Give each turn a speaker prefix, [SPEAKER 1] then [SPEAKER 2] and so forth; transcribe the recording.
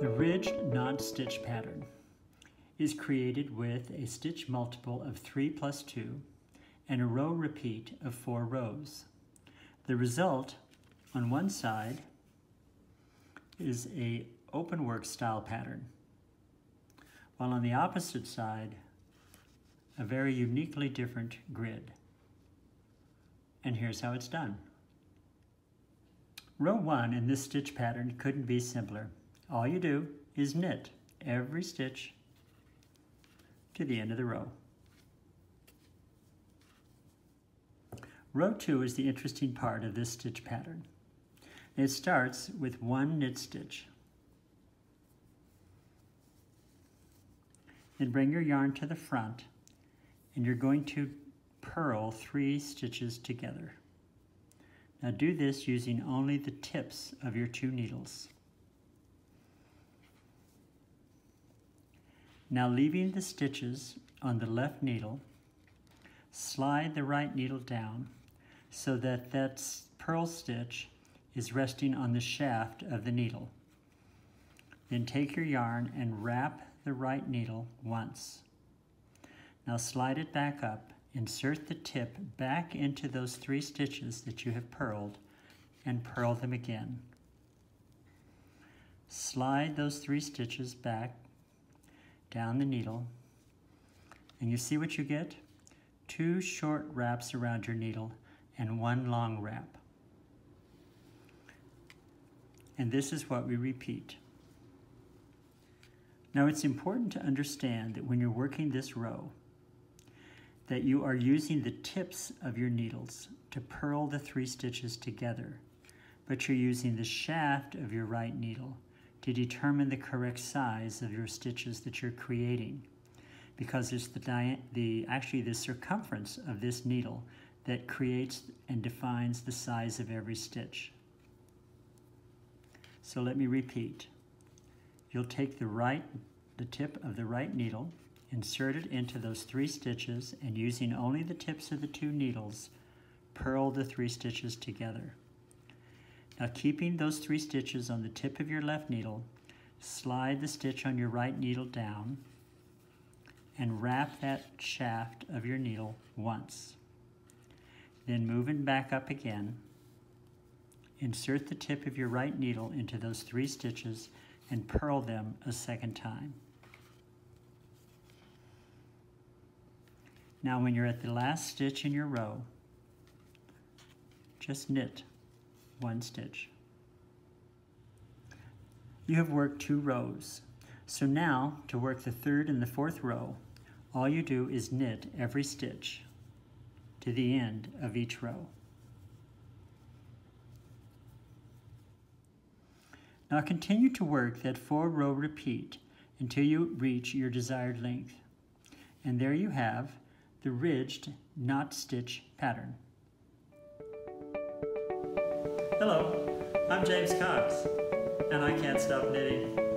[SPEAKER 1] The ridged knot stitch pattern is created with a stitch multiple of 3 plus 2 and a row repeat of 4 rows. The result on one side is a open work style pattern, while on the opposite side, a very uniquely different grid. And here's how it's done. Row 1 in this stitch pattern couldn't be simpler. All you do is knit every stitch to the end of the row. Row 2 is the interesting part of this stitch pattern. It starts with one knit stitch. Then bring your yarn to the front and you're going to purl three stitches together. Now do this using only the tips of your two needles. Now leaving the stitches on the left needle, slide the right needle down so that that purl stitch is resting on the shaft of the needle. Then take your yarn and wrap the right needle once. Now slide it back up Insert the tip back into those three stitches that you have purled and purl them again. Slide those three stitches back down the needle and you see what you get? Two short wraps around your needle and one long wrap. And this is what we repeat. Now it's important to understand that when you're working this row, that you are using the tips of your needles to purl the three stitches together, but you're using the shaft of your right needle to determine the correct size of your stitches that you're creating because it's the, the actually the circumference of this needle that creates and defines the size of every stitch. So let me repeat. You'll take the right, the tip of the right needle, Insert it into those three stitches and using only the tips of the two needles, purl the three stitches together. Now keeping those three stitches on the tip of your left needle, slide the stitch on your right needle down and wrap that shaft of your needle once. Then moving back up again, insert the tip of your right needle into those three stitches and purl them a second time. Now when you're at the last stitch in your row, just knit one stitch. You have worked two rows. So now, to work the third and the fourth row, all you do is knit every stitch to the end of each row. Now continue to work that four row repeat until you reach your desired length. And there you have the ridged knot stitch pattern. Hello, I'm James Cox, and I can't stop knitting.